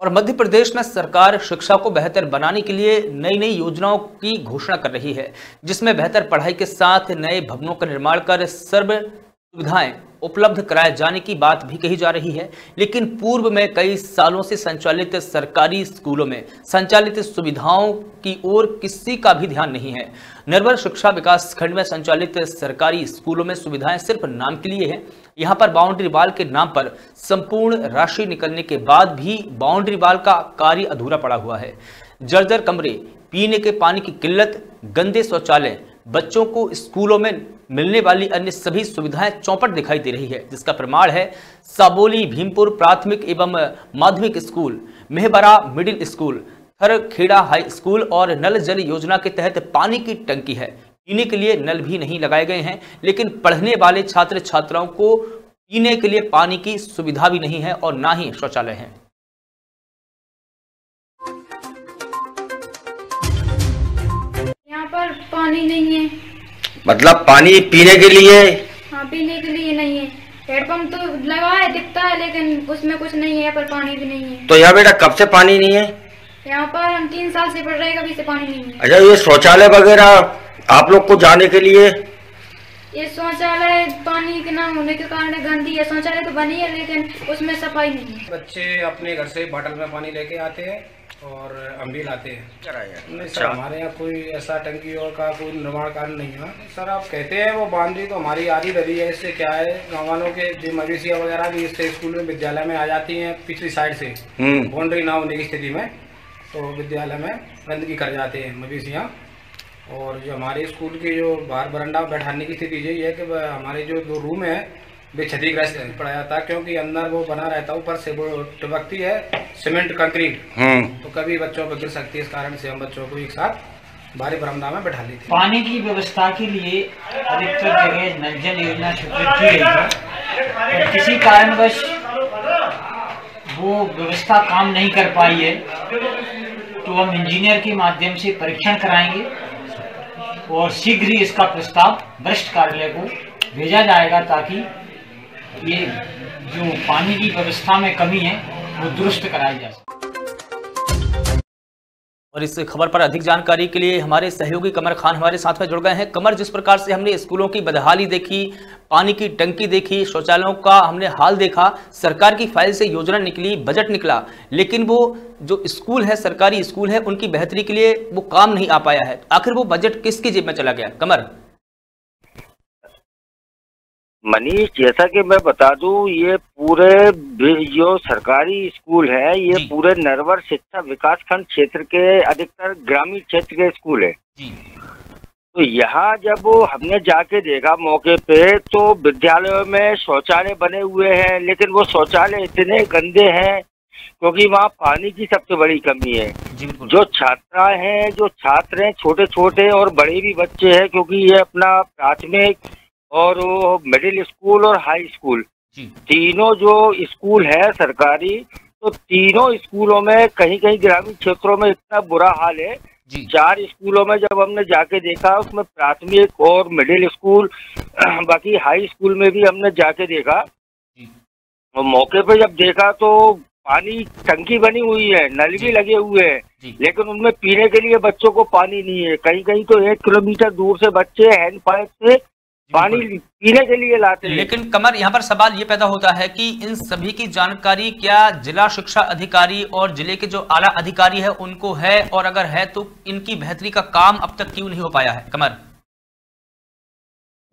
और मध्य प्रदेश में सरकार शिक्षा को बेहतर बनाने के लिए नई नई योजनाओं की घोषणा कर रही है, जिसमें बेहतर पढ़ाई के साथ नए भवनों का निर्माण कर सर्व सुविधाएँ उपलब्ध कराए जाने की बात भी कही जा रही है, लेकिन पूर्व में कई सालों से संचालित सरकारी स्कूलों में संचालित सुविधाओं की ओर किसी का भी ध्यान नहीं है। निर्भर शिक्षा विकास खंड में संचालित सरकारी स्कूलों में सुविधाएँ सिर्फ़ नाम के लिए हैं। यहाँ पर बाउंड्री वाल के नाम पर संपूर्ण राशि निकलने के बाद भी बाउंड्री वाल का कार्य अधूरा पड़ा हुआ है। जर्जर कमरे, पीने के पानी की किल्लत, गंदे शौचालय बच्चों को स्कूलों में मिलने वाली अन्य सभी सुविधाएँ चौपट दिखाई दे रही है, जिसका प्रमाण है साबोली, भीमपुर प्राथमिक एवं माध्यमिक school, Mehbara middle school Harkheda high school और नल जल योजना के तहत पानी की टंकी है। पीने के लिए नल भी नहीं लगाए गए हैं, लेकिन पढ़ने वाले छात्र छात्राओं को पीने के लिए पानी की सुविधा भी नहीं है और ना ही शौचालय है। पानी नहीं है। मतलब पानी पीने के लिए? हाँ पीने के लिए नहीं है। हेडपम्प तो लगा है दिखता है लेकिन उसमें कुछ नहीं है पर पानी भी नहीं है। तो यहाँ बेटा कब से पानी नहीं है? यहाँ पर हम तीन साल से पड़ रहे हैं कभी से पानी नहीं है। अच्छा ये शौचालय वगैरह आप लोग को जाने के लिए? ये शौचालय पानी के ना होने के कारण गंदी है। शौचालय तो बनी है लेकिन उसमें सफ़ाई नहीं है। बच्चे अपने घर से बॉटल में पानी लेके आते हैं। और भी लाते हैं। नहीं सर हमारे यहाँ कोई ऐसा टंकी और का कोई निर्माण कार्य नहीं है। सर आप कहते हैं वो बाउंड्री तो हमारी आधी दरी है इससे क्या है? गाँव वालों के जो मवेशियाँ वगैरह भी इससे स्कूल में विद्यालय में आ जाती हैं पिछली साइड से हम्म। बाउंड्री ना होने की स्थिति में तो विद्यालय में गंदगी कर जाते हैं मवेशियाँ। और जो हमारे स्कूल के जो बाहर बरंडा बैठाने की स्थिति यही है कि हमारे जो दो रूम है वे क्षतिग्रस्त पड़ा जाता है क्योंकि अंदर वो बना रहता है ऊपर से वो टपकती है सीमेंट कंक्रीट। हम्म। तो कभी बच्चों पर गिर सकती है इस कारण से हम बच्चों को एक साथ बाहरी बरामदा में बैठा लेते पानी की व्यवस्था के लिए अधिकतर जगह नल जल योजना स्वीकृत की गई है। किसी कारणवश वो व्यवस्था काम नहीं कर पाई है तो हम इंजीनियर के माध्यम से परीक्षण कराएँगे और शीघ्र ही इसका प्रस्ताव वरिष्ठ कार्यालय को भेजा जाएगा ताकि ये जो पानी की व्यवस्था में कमी है, वो दुरुस्त कराई जा सके। और इस खबर पर अधिक जानकारी के लिए हमारे सहयोगी कमर खान हमारे साथ में जुड़ गए हैं। कमर, जिस प्रकार से हमने स्कूलों की बदहाली देखी, पानी की टंकी देखी, शौचालयों का हमने हाल देखा, सरकार की फ़ाइल से योजना निकली, बजट निकला, लेकिन वो जो स्कूल है, सरकारी स्कूल है, उनकी बेहतरी के लिए वो काम नहीं आ पाया है। आखिर वो बजट किसकी जेब में चला गया? कमर। मनीष जैसा कि मैं बता दूँ ये पूरे जो सरकारी स्कूल है ये पूरे नरवर शिक्षा विकास खंड क्षेत्र के अधिकतर ग्रामीण क्षेत्र के स्कूल है। तो यहाँ जब हमने जाके देखा मौके पे तो विद्यालयों में शौचालय बने हुए हैं लेकिन वो शौचालय इतने गंदे हैं क्योंकि वहाँ पानी की सबसे बड़ी कमी है। जो छात्रा हैं जो छात्र हैं छोटे छोटे और बड़े भी बच्चे हैं क्योंकि ये अपना प्राथमिक और वो मिडिल स्कूल और हाई स्कूल तीनों जो स्कूल है सरकारी तो तीनों स्कूलों में कहीं कहीं ग्रामीण क्षेत्रों में इतना बुरा हाल है। चार स्कूलों में जब हमने जाके देखा उसमें प्राथमिक और मिडिल स्कूल बाकी हाई स्कूल में भी हमने जाके देखा। और मौके पे जब देखा तो पानी टंकी बनी हुई है नल भी लगे हुए हैं। लेकिन उनमें पीने के लिए बच्चों को पानी नहीं है। कहीं कहीं तो एक किलोमीटर दूर से बच्चे हैंड पाइप से पानी पीने के लिए लाते हैं। लेकिन कमर यहाँ पर सवाल ये पैदा होता है कि इन सभी की जानकारी क्या जिला शिक्षा अधिकारी और ज़िले के जो आला अधिकारी है उनको है? और अगर है तो इनकी बेहतरी का काम अब तक क्यों नहीं हो पाया है? कमर।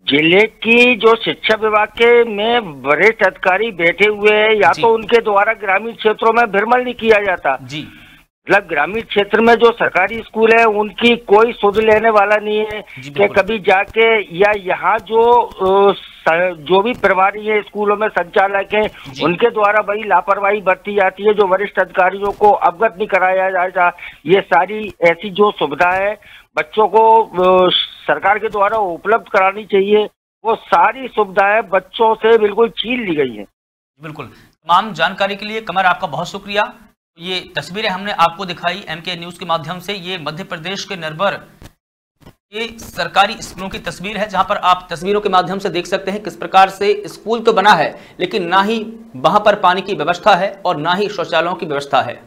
ज़िले की जो शिक्षा विभाग के में वरिष्ठ अधिकारी बैठे हुए हैं या तो उनके द्वारा ग्रामीण क्षेत्रों में भ्रमण नहीं किया जाता। जी। मतलब ग्रामीण क्षेत्र में जो सरकारी स्कूल है उनकी कोई सुध लेने वाला नहीं है कि कभी जाके या यहाँ जो जो भी प्रभारी है स्कूलों में संचालक है उनके द्वारा बड़ी लापरवाही बरती जाती है जो वरिष्ठ अधिकारियों को अवगत नहीं कराया जाता। ये सारी ऐसी जो सुविधा है बच्चों को सरकार के द्वारा उपलब्ध करानी चाहिए। वो सारी सुविधाएँ बच्चों से बिल्कुल छीन ली गई है। बिल्कुल। तमाम जानकारी के लिए कमर आपका बहुत शुक्रिया। ये तस्वीरें हमने आपको दिखाई एम के न्यूज़ के माध्यम से। ये मध्य प्रदेश के निर्भर ये सरकारी स्कूलों की तस्वीर है, जहाँ पर आप तस्वीरों के माध्यम से देख सकते हैं किस प्रकार से स्कूल तो बना है, लेकिन ना ही वहाँ पर पानी की व्यवस्था है और ना ही शौचालयों की व्यवस्था है।